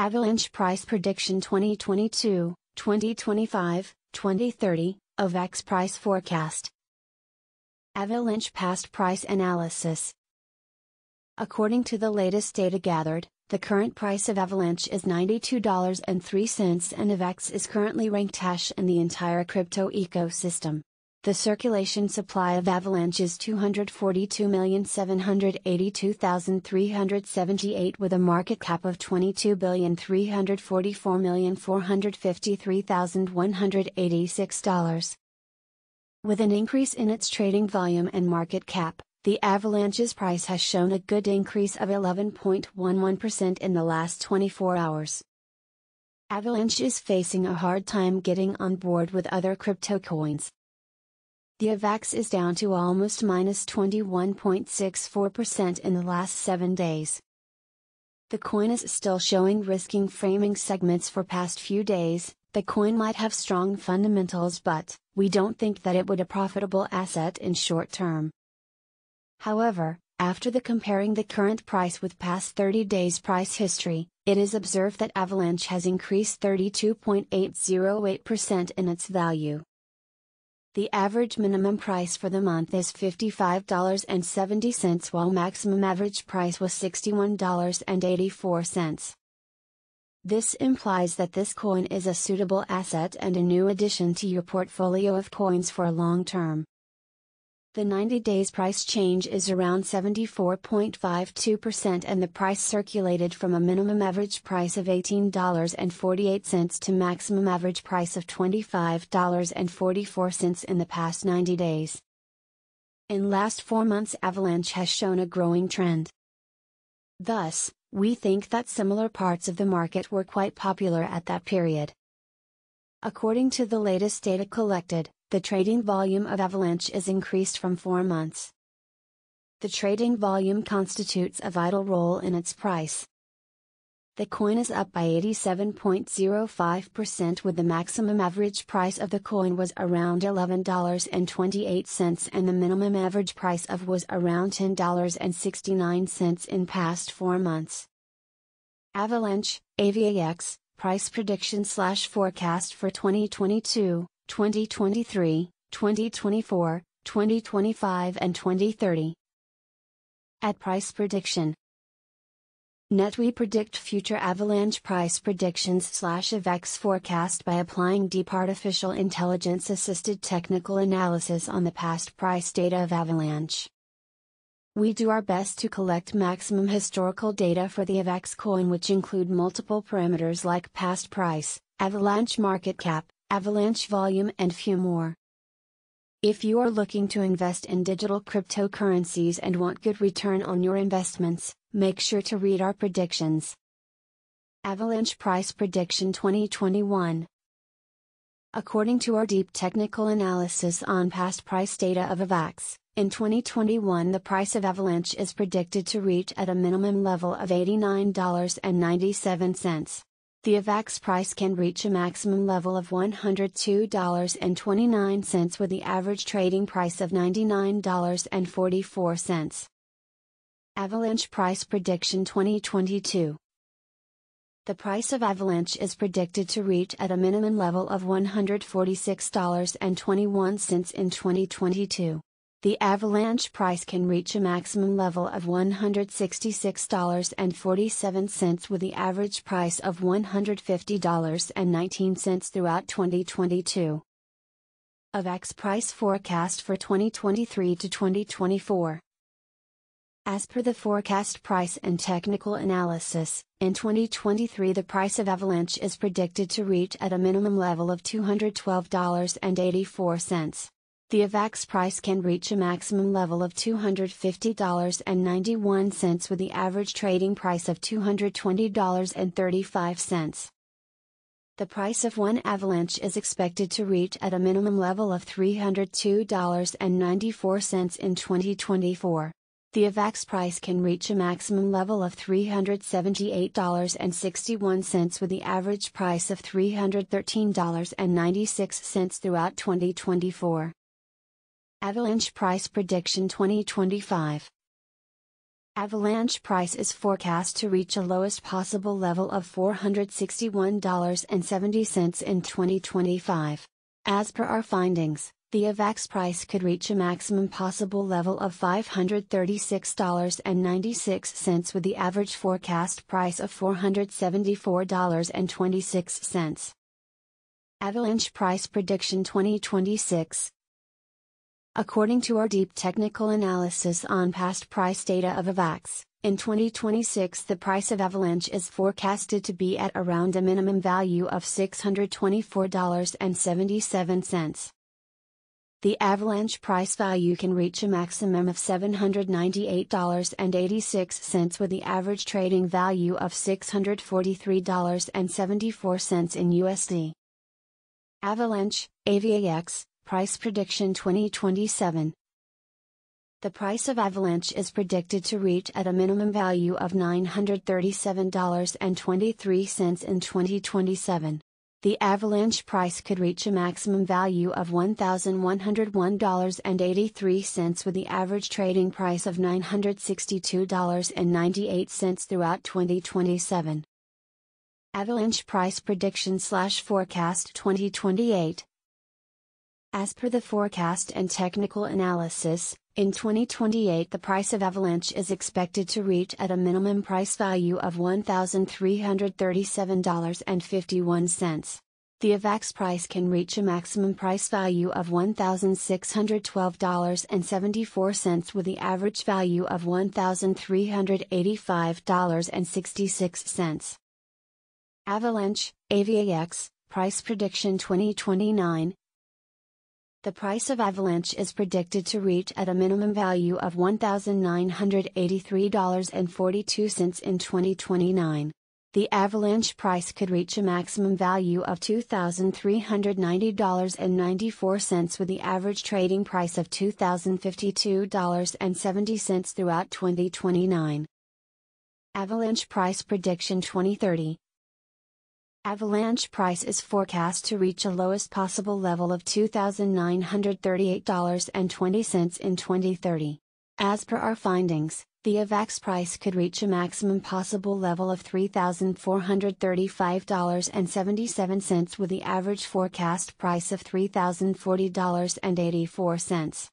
Avalanche Price Prediction 2022, 2025, 2030, AVAX Price Forecast. Avalanche Past Price Analysis. According to the latest data gathered, the current price of Avalanche is $92.03 and AVAX is currently ranked hash in the entire crypto ecosystem. The circulation supply of Avalanche is 242,782,378 with a market cap of $22,344,453,186. With an increase in its trading volume and market cap, the Avalanche's price has shown a good increase of 11.11% in the last 24 hours. Avalanche is facing a hard time getting on board with other crypto coins. The AVAX is down to almost minus 21.64% in the last 7 days. The coin is still showing risking framing segments for past few days. The coin might have strong fundamentals but we don't think that it would a profitable asset in short term. However, after the comparing the current price with past 30 days price history, it is observed that Avalanche has increased 32.808% in its value. The average minimum price for the month is $55.70 while maximum average price was $61.84. This implies that this coin is a suitable asset and a new addition to your portfolio of coins for a long term. The 90 days price change is around 74.52% and the price circulated from a minimum average price of $18.48 to maximum average price of $25.44 in the past 90 days. In last 4 months Avalanche has shown a growing trend. Thus, we think that similar parts of the market were quite popular at that period. According to the latest data collected, the trading volume of Avalanche is increased from 4 months. The trading volume constitutes a vital role in its price. The coin is up by 87.05% with the maximum average price of the coin was around $11.28 and the minimum average price of was around $10.69 in past 4 months. Avalanche, AVAX, price prediction slash forecast for 2022, 2023, 2024, 2025 and 2030. At price prediction. Net we predict future avalanche price predictions slash AVAX forecast by applying deep artificial intelligence assisted technical analysis on the past price data of avalanche. We do our best to collect maximum historical data for the AVAX coin which include multiple parameters like past price, avalanche market cap, avalanche volume and few more. If you are looking to invest in digital cryptocurrencies and want good return on your investments, make sure to read our predictions. Avalanche Price Prediction 2021 According to our deep technical analysis on past price data of AVAX, in 2021 the price of Avalanche is predicted to reach at a minimum level of $89.97. The AVAX price can reach a maximum level of $102.29 with the average trading price of $99.44. Avalanche Price Prediction 2022 The price of Avalanche is predicted to reach at a minimum level of $146.21 in 2022. The Avalanche price can reach a maximum level of $166.47 with the average price of $150.19 throughout 2022. AVAX price forecast for 2023 to 2024. As per the forecast price and technical analysis, in 2023 the price of Avalanche is predicted to reach at a minimum level of $212.84. The AVAX price can reach a maximum level of $250.91 with the average trading price of $220.35. The price of one avalanche is expected to reach at a minimum level of $302.94 in 2024. The AVAX price can reach a maximum level of $378.61 with the average price of $313.96 throughout 2024. Avalanche Price Prediction 2025 Avalanche price is forecast to reach a lowest possible level of $461.70 in 2025. As per our findings, the AVAX price could reach a maximum possible level of $536.96 with the average forecast price of $474.26. Avalanche Price Prediction 2026 According to our deep technical analysis on past price data of AVAX, in 2026 the price of Avalanche is forecasted to be at around a minimum value of $624.77. The avalanche price value can reach a maximum of $798.86 with the average trading value of $643.74 in USD. Avalanche, AVAX, Price Prediction 2027 The price of Avalanche is predicted to reach at a minimum value of $937.23 in 2027 the avalanche price could reach a maximum value of $1,101.83 with the average trading price of $962.98 throughout 2027. Avalanche Price Prediction Slash Forecast 2028 As per the forecast and technical analysis, in 2028 the price of Avalanche is expected to reach at a minimum price value of $1,337.51. The AVAX price can reach a maximum price value of $1,612.74 with the average value of $1,385.66. Avalanche, AVAX, Price Prediction 2029 the price of Avalanche is predicted to reach at a minimum value of $1,983.42 in 2029. The Avalanche price could reach a maximum value of $2,390.94 with the average trading price of $2,052.70 throughout 2029. Avalanche Price Prediction 2030 Avalanche price is forecast to reach a lowest possible level of $2,938.20 in 2030. As per our findings, the AVAX price could reach a maximum possible level of $3,435.77 with the average forecast price of $3,040.84.